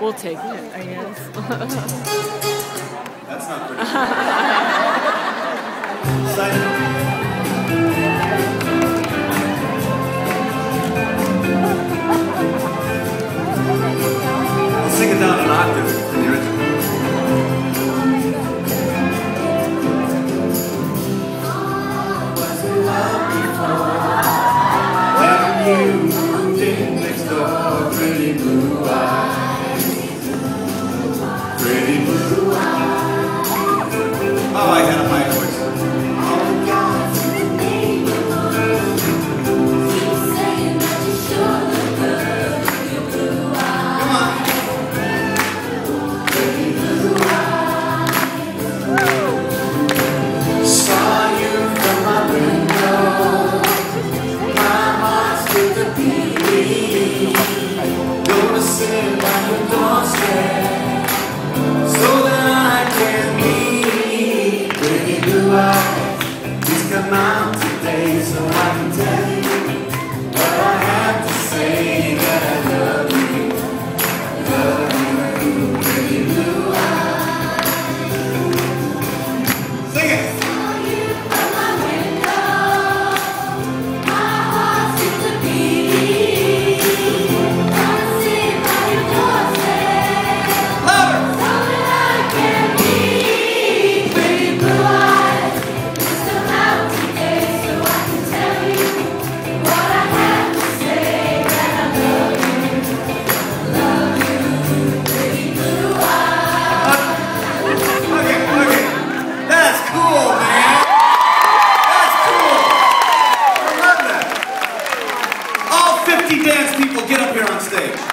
We'll take it, I guess. That's not pretty. I'll sing it down an octave the you skipped a beat. By your doorstep, so that I can come out dance people get up here on stage.